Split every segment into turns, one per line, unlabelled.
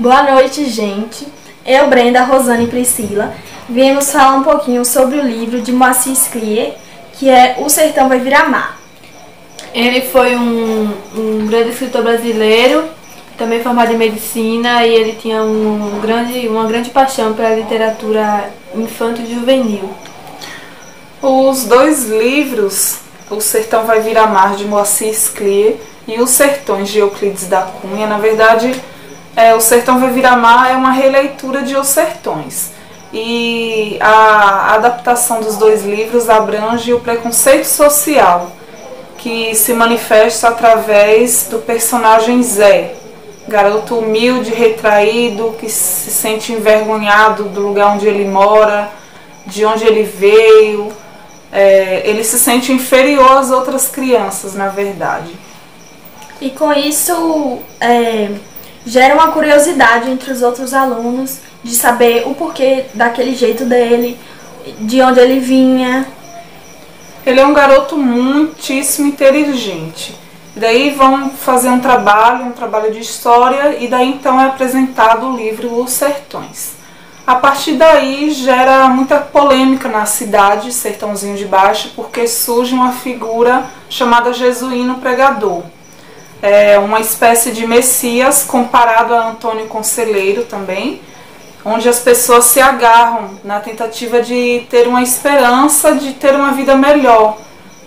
Boa noite, gente. Eu, Brenda, Rosane e Priscila, viemos falar um pouquinho sobre o livro de Moacir Sclier, que é O Sertão Vai Virar Mar.
Ele foi um, um grande escritor brasileiro, também formado em medicina, e ele tinha um grande, uma grande paixão pela literatura infanto e juvenil.
Os dois livros, O Sertão Vai Virar Mar, de Moacir Sclier, e Os Sertões, de Euclides da Cunha, na verdade é, O Sertão Vai Virar Mar é uma releitura de Os Sertões. E a adaptação dos dois livros abrange o preconceito social, que se manifesta através do personagem Zé, garoto humilde, retraído, que se sente envergonhado do lugar onde ele mora, de onde ele veio. É, ele se sente inferior às outras crianças, na verdade.
E com isso, é, gera uma curiosidade entre os outros alunos de saber o porquê daquele jeito dele, de onde ele vinha.
Ele é um garoto muitíssimo inteligente. Daí vão fazer um trabalho, um trabalho de história, e daí então é apresentado o livro Os Sertões. A partir daí gera muita polêmica na cidade, Sertãozinho de Baixo, porque surge uma figura chamada Jesuíno Pregador é uma espécie de Messias comparado a Antônio Conselheiro também, onde as pessoas se agarram na tentativa de ter uma esperança de ter uma vida melhor,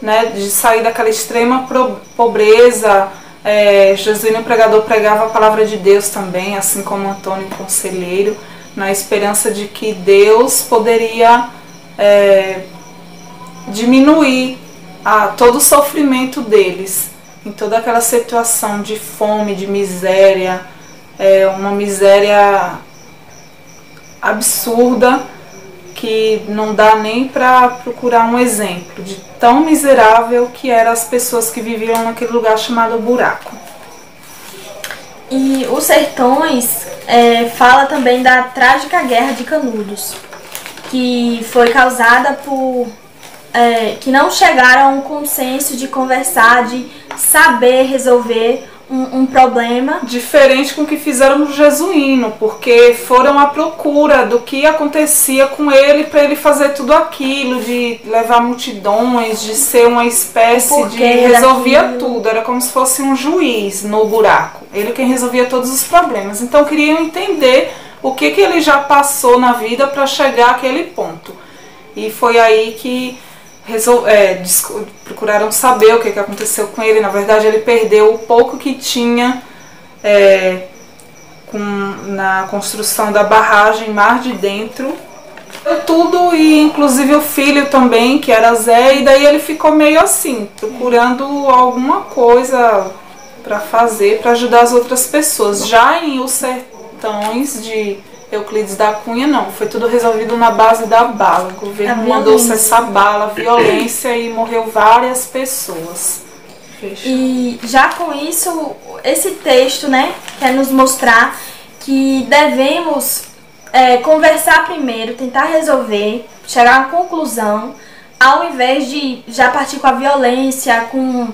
né, de sair daquela extrema pobreza. É, Jesuíno Pregador pregava a palavra de Deus também, assim como Antônio Conselheiro, na esperança de que Deus poderia é, diminuir a, todo o sofrimento deles em toda aquela situação de fome, de miséria, é uma miséria absurda que não dá nem para procurar um exemplo de tão miserável que eram as pessoas que viviam naquele lugar chamado buraco.
E os sertões é, fala também da trágica guerra de Canudos, que foi causada por é, que não chegaram a um consenso de conversar, de saber resolver um, um, problema.
Diferente com o que fizeram no Jesuíno, porque foram à procura do que acontecia com ele para ele fazer tudo aquilo, de levar multidões, de ser uma espécie de. resolvia daquilo. tudo, era como se fosse um juiz no buraco. Ele quem resolvia todos os problemas. Então queriam entender o que, que ele já passou na vida para chegar àquele ponto. E foi aí que resol, é, procuraram saber o que, que aconteceu com ele. Na verdade, ele perdeu o pouco que tinha é, com, na construção da barragem Mar de Dentro. Tudo e inclusive o filho também, que era Zé, e daí ele ficou meio assim, procurando alguma coisa para fazer para ajudar as outras pessoas. Já em Os Sertões de Euclides da Cunha, não. Foi tudo resolvido na base da bala. O governo mandou cessar bala, violência e morreu várias pessoas.
Fecha. E já com isso, esse texto, né, quer nos mostrar que devemos é, conversar primeiro, tentar resolver, chegar a uma conclusão, ao invés de já partir com a violência, com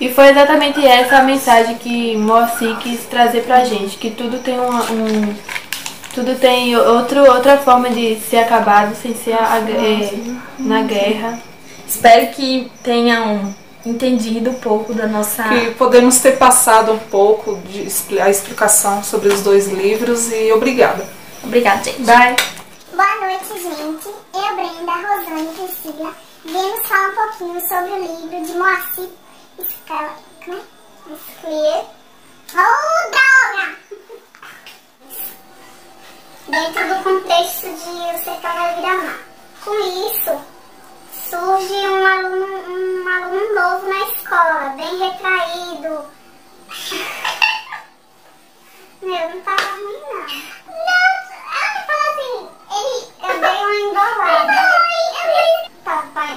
e foi exatamente essa a mensagem que Moacir quis trazer pra gente, que tudo tem uma, um, tudo tem outro, outra forma de ser acabado sem ser a, é, na guerra.
Espero que tenham entendido um pouco da nossa.
Que podemos ter passado um pouco de a explicação sobre os dois livros e obrigada.
Obrigada, gente.
Bye.
Boa noite, gente. Eu, Brenda, Rosane e Priscila viemos falar um pouquinho sobre o livro de Moacir Sclier. Oh, dentro do contexto de acertar a vida má. Com isso, surge um aluno, um aluno novo na escola, bem retraído. Meu, não tá ruim não. Não, ele tá falou assim, ele... Eu dei uma engolada. Eu dei... Tá, pai.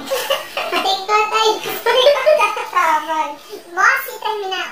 Tem que contar isso. Tem que tá, vai. Mostra e terminar